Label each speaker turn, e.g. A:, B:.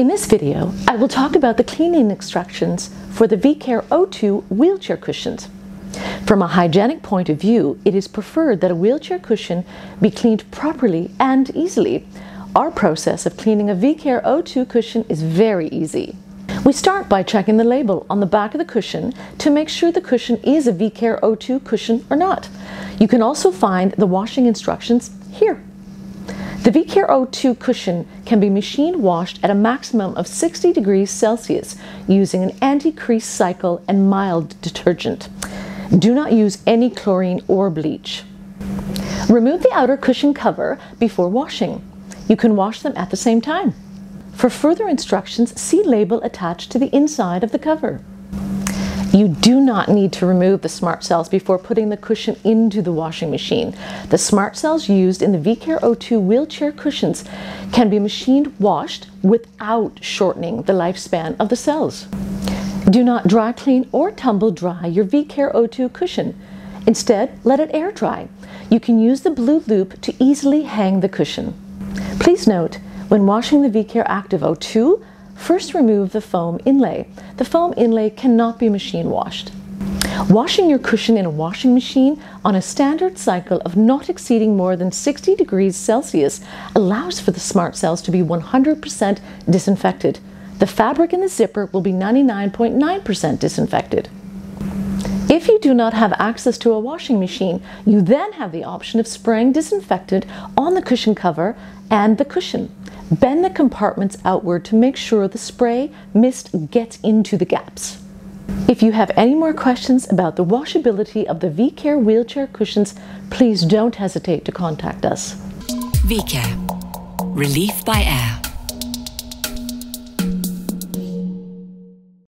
A: In this video, I will talk about the cleaning instructions for the Vicair O2 wheelchair cushions. From a hygienic point of view, it is preferred that a wheelchair cushion be cleaned properly and easily. Our process of cleaning a Vicair O2 cushion is very easy. We start by checking the label on the back of the cushion to make sure the cushion is a Vicair O2 cushion or not. You can also find the washing instructions here. The Vicair O2 cushion can be machine washed at a maximum of 60 degrees Celsius using an anti-crease cycle and mild detergent. Do not use any chlorine or bleach. Remove the outer cushion cover before washing. You can wash them at the same time. For further instructions, see label attached to the inside of the cover. You do not need to remove the smart cells before putting the cushion into the washing machine. The smart cells used in the Vicair O2 wheelchair cushions can be machine washed without shortening the lifespan of the cells. Do not dry clean or tumble dry your Vicair O2 cushion. Instead, let it air dry. You can use the blue loop to easily hang the cushion. Please note, when washing the Vicair Active O2, first remove the foam inlay. The foam inlay cannot be machine washed. Washing your cushion in a washing machine on a standard cycle of not exceeding more than 60 degrees Celsius allows for the smart cells to be 100% disinfected the fabric in the zipper will be 99.9% disinfected. If you do not have access to a washing machine, you then have the option of spraying disinfectant on the cushion cover and the cushion. Bend the compartments outward to make sure the spray mist gets into the gaps. If you have any more questions about the washability of the Vicair wheelchair cushions, please don't hesitate to contact us.
B: Vicair. Relief by air.